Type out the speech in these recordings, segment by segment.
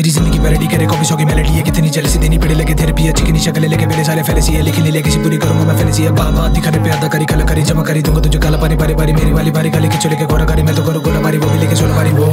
तेरी ज़िंदगी पैरडी करे कॉपी सौगी मेलेडी है। कितनी जलसी देनी पड़े, लगे थेरेपी अच्छी किनी शक्ल लेके मेरे साले फैलेसी है। लेकिन लेके पूरी करूँगा मैं फैलेसी है। बाबा दिखा पे आधा करी कल करी, जमा करी। दूँगा तुझे काला पानी बारी बारी मेरी वाली बारी के खिंचो लेके गोरा करी मैं तो करूँ गोला बारी वो भी लेके सोला बारी वो।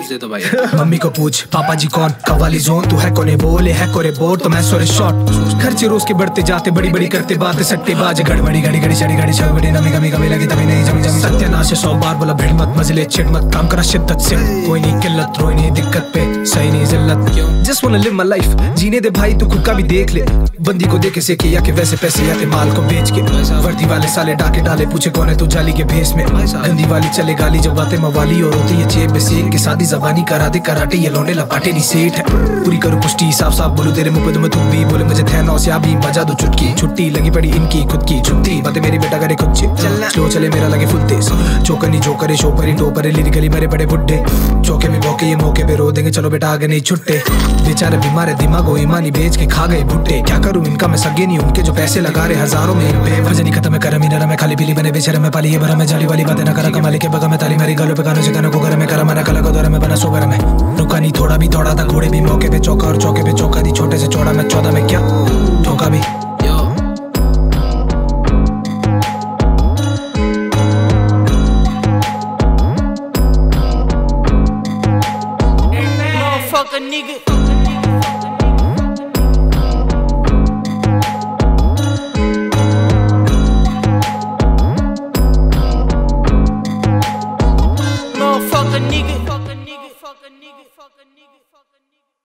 भाई। मम्मी को पूछ, पापा जी कौन? कवाली जोन, तू है कोने बोले है कोरे बोर तो मैं सोरे शॉट खर्चे रोज के बढ़ते जाते बड़ी बड़ी करते बातें सट्टे बाज गड़बड़ी घड़ी घड़ी चढ़ी घड़ी छड़ी बड़ी, नमी, कमी कमी लगी, तभी नहीं, जमी जमी। सत्यानाश सौ बार, बोला, भिड़ मत, मजले छिड़ मत, काम करा शिद्दत से। कोई नहीं, किल्लत रोई नहीं, दिक्कत पे। सही नहीं जिल्लत क्यों? Just wanna live my life. जीने दे भाई तू खुद का भी देख ले। बंदी को देखे से किया कि वैसे पैसे आते माल को बेच के। वर्दी वाले साले डाके डाले पूछे कौन है तू जाली के भेस में? गंदी वाली चले गाली जब बातें मवाली और होती है जेब में सेक के। सादी जबानी करा दे कराटे ये लौंडे लपाटे नहीं सेठ है। पूरी करूँ पुष्टि साफ़ साफ़ बोलू तेरे मुँह पे तो मैं तुम भी बोले मुझे थे नौसिया भी बजा दो चुटकी। छुट्टी लगी पड़ी इनकी खुद की छुट्टी। बातें मेरी बेटा करे खुद से। स्लो चले मेरा लगे फुल तेज चौकनी जो करे शो परी टो परे लिरिकली मेरे बड़े बुड्ढे चौके में मौके ये मौके पे रो देंगे चलो बेटा, आगे नहीं छुट्टे। बेचारे बीमार है ईमानी बेच के खा गए भुट्टे। क्या करूँ, इनका मैं सगे नहीं उनके जो पैसे लगा रहे हज़ारों में। बेवजनी खत्म है करम ही मैं खाली पीली बने बेचारे, मैं पाली ये भरा मैं जाली वाली बातें ना करा, कमाली के बगा मैं ताली मारी, गालों पे गानों से गानों को घर में करा मना कला को दौरा में बना सो घर में रुका नहीं, थोड़ा भी, थोड़ा था, घोड़े भी, मौके पे चौका और चौके पे चौका दी, छोटे से चौड़ा मैं चौदह में क्या? ठोका भी। fuck a nigga. Motherfucker, nigga. Fuck a nigga. Fuck a nigga. Fuck a nigga.